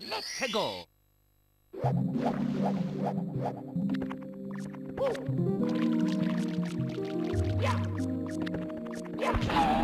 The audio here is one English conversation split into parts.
Let's go. Yeah. Yeah.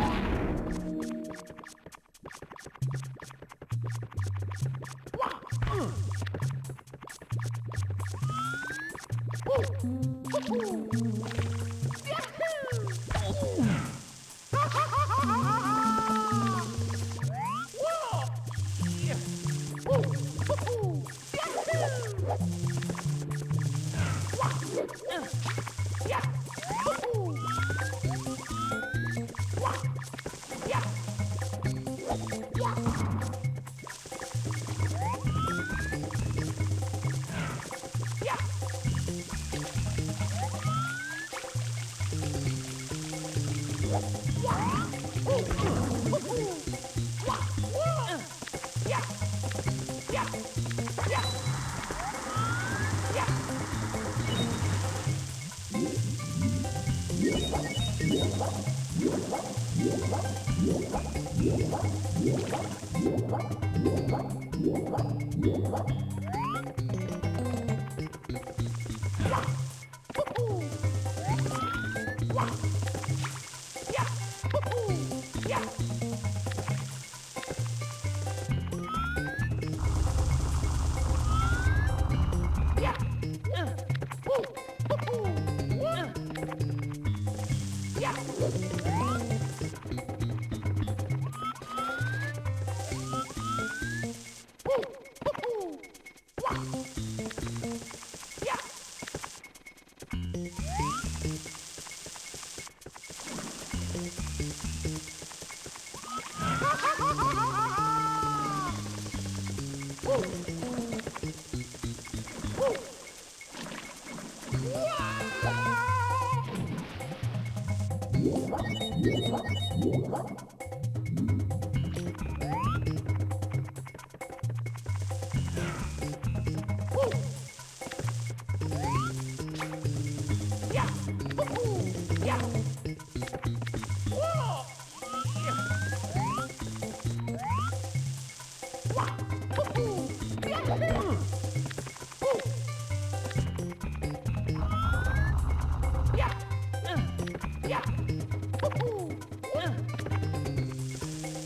What?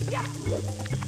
Yeah.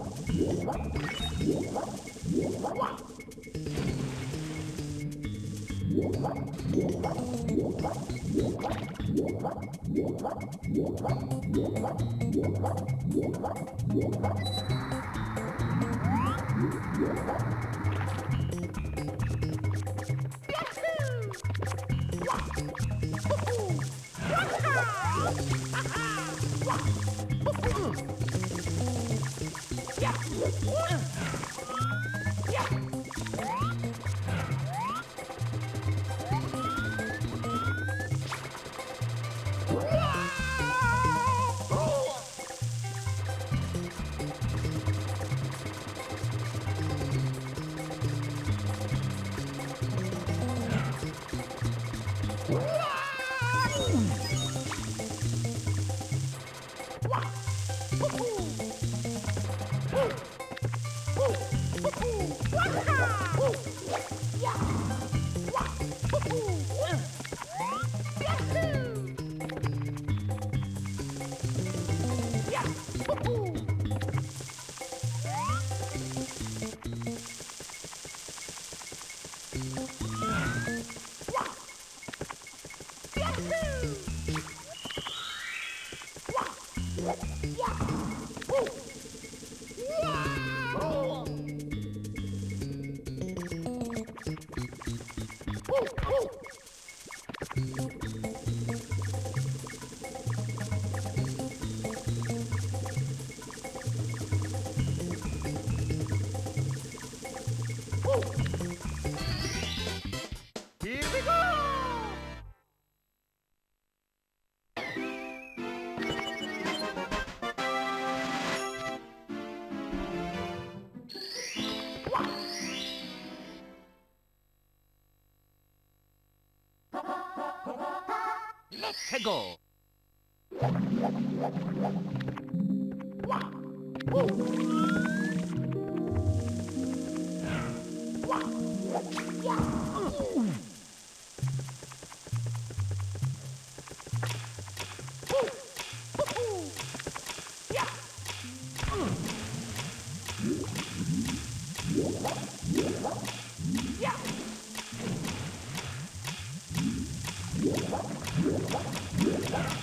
Yahoo! Wahoo! Wahoo! Oh! Yeah! Waggle. Yeah! Yeah.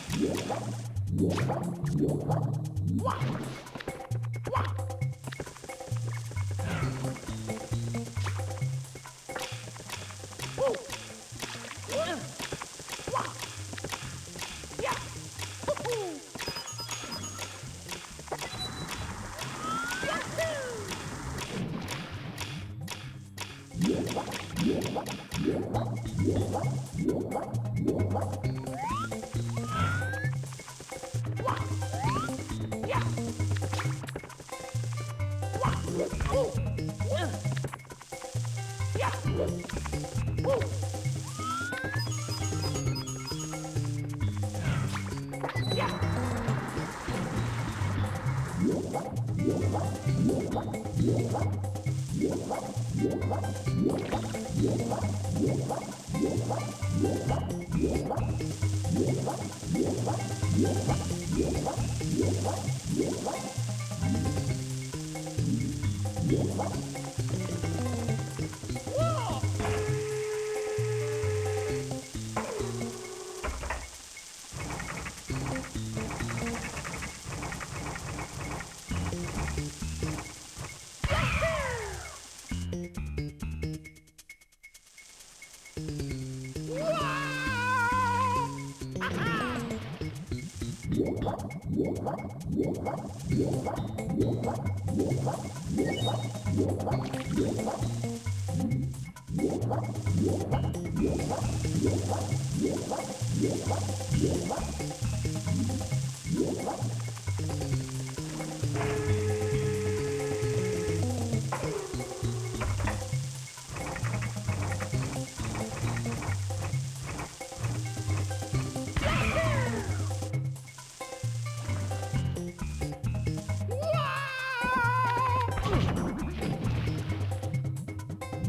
Yeah, yeah, yeah. Yeah.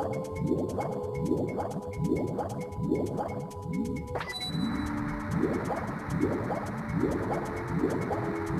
Thank you.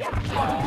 Yeah.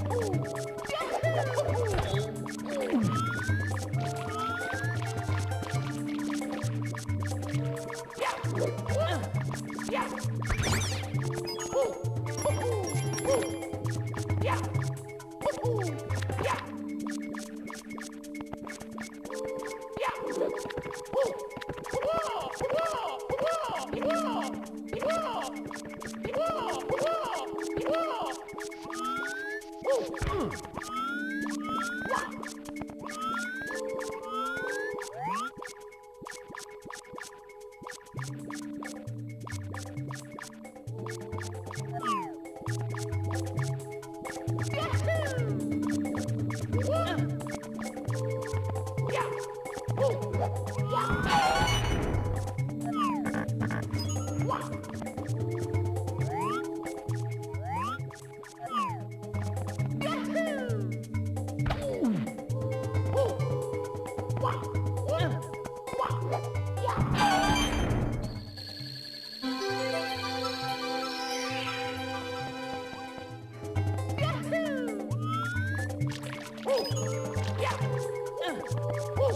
Oh! Ooh. Yeah. Uh.